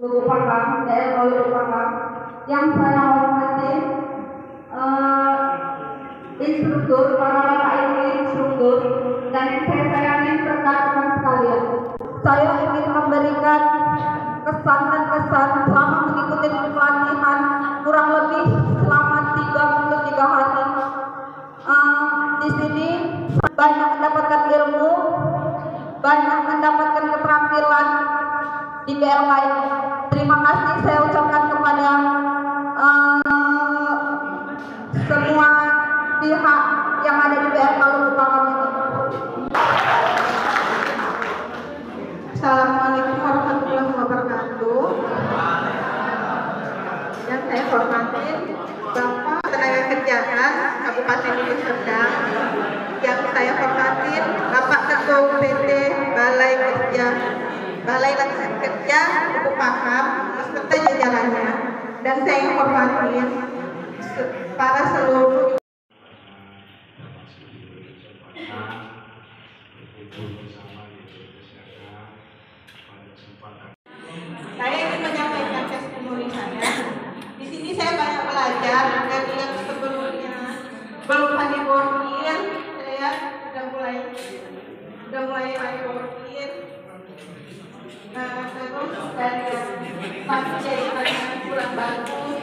Lubukpakam, daerah Lubukpakam, yang saya hormati eh, instruktur, para bapak ibu instruktur, dan saya sayangi rekan-rekan sekalian. Saya ingin memberikan kesan dan kesan selama mengikuti pelatihan kurang lebih selama 33 hari. Eh, di sini banyak mendapatkan ilmu, banyak mendapatkan keterampilan di BLK Kabupaten Deli Serdang. Yang saya hormati Bapak Ketua PT Balai Kerja Balai Latihan Kerja Ibu Paham beserta jajarannya. Dan saya hormati se- para seluruh Saya kurang bagus.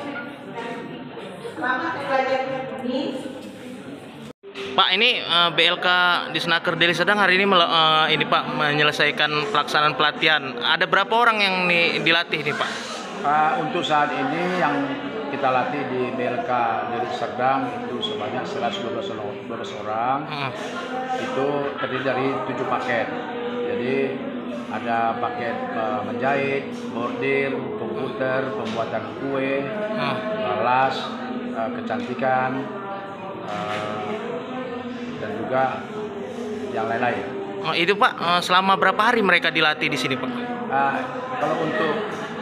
Belajar di Pak, ini eh, BLK Disnaker Deli Sedang hari ini eh, ini Pak menyelesaikan pelaksanaan pelatihan. Ada berapa orang yang nih dilatih nih Pak? Uh, untuk saat ini yang kita latih di BLK Deli Serdang itu sebanyak 112 orang- 12 orang. Hmm. Itu terdiri dari tujuh paket. Jadi ada paket uh, menjahit, bordir, komputer, pembuatan kue, las, uh, kecantikan, uh, dan juga yang lain-lain. Oh, itu Pak, eh, selama berapa hari mereka dilatih di sini Pak? Uh, kalau untuk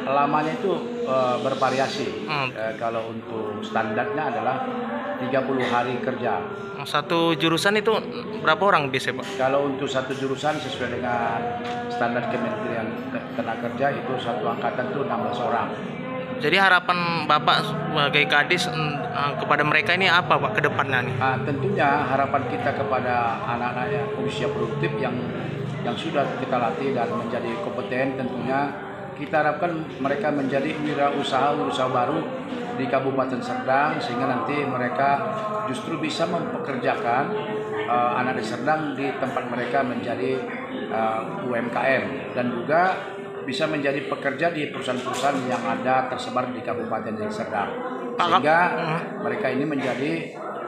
lamanya itu uh, bervariasi. Hmm. Uh, kalau untuk standarnya adalah 30 hari kerja. Satu jurusan itu berapa orang biasanya Pak? Kalau untuk satu jurusan sesuai dengan standar Kementerian Tenaga Kerja itu satu angkatan itu 16 orang. Jadi harapan Bapak sebagai Kadis eh, kepada mereka ini apa Pak ke depannya nih? Nah, tentunya harapan kita kepada anak-anak yang usia produktif yang yang sudah kita latih dan menjadi kompeten tentunya kita harapkan mereka menjadi wirausaha usaha baru di Kabupaten Serdang sehingga nanti mereka justru bisa mempekerjakan eh, anak di Serdang di tempat mereka menjadi eh, UMKM dan juga bisa menjadi pekerja di perusahaan-perusahaan yang ada tersebar di Kabupaten Serdang. Sehingga mereka ini menjadi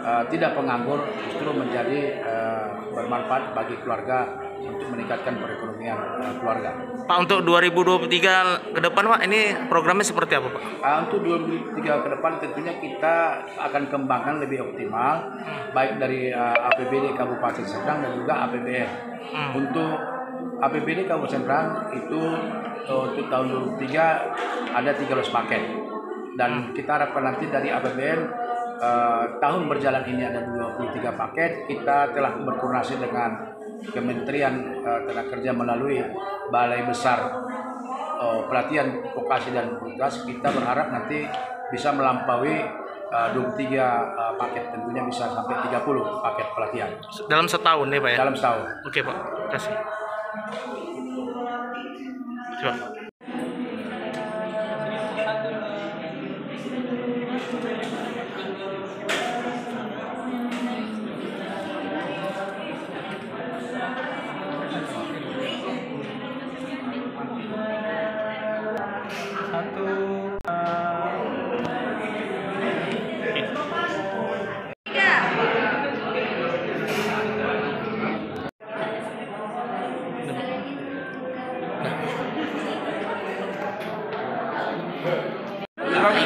eh, tidak penganggur justru menjadi eh, bermanfaat bagi keluarga untuk meningkatkan perekonomian eh, keluarga. Pak untuk 2023 ke depan Pak ini programnya seperti apa Pak? Ah, untuk 2003 ke depan tentunya kita akan kembangkan lebih optimal baik dari eh, APBD Kabupaten Serdang dan juga APBN. Hmm. Untuk APBD Kabupaten Serdang itu eh, untuk tahun 2003 ada 13 paket dan kita harapkan nanti dari APBN eh, tahun berjalan ini ada 23 paket kita telah berkoordinasi dengan Kementerian eh, Tenaga Kerja melalui Balai Besar eh, pelatihan vokasi dan kualitas kita berharap nanti bisa melampaui eh, 23 eh, paket tentunya bisa sampai 30 paket pelatihan Dalam setahun nih Pak ya? dalam setahun. Oke Pak, kasih. Coba.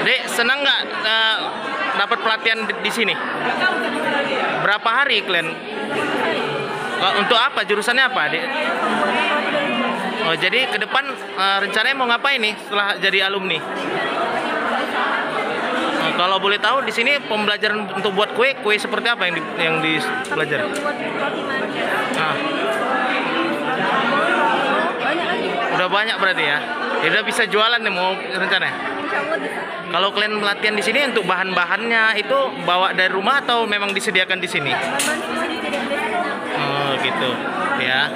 Dek, senang nggak eh, dapat pelatihan di, di sini? Berapa hari kalian? Oh, untuk apa? Jurusannya apa, Dek? Oh, jadi ke depan eh, rencananya mau ngapain nih setelah jadi alumni? Oh, kalau boleh tahu di sini pembelajaran untuk buat kue, kue seperti apa yang di, yang dipelajari? buat roti manis Ah, banyak lagi Udah banyak berarti ya. Ya udah bisa jualan nih mau rencana. Kalau kalian latihan di sini untuk bahan-bahannya itu bawa dari rumah atau memang disediakan di sini? Oh gitu. Ya.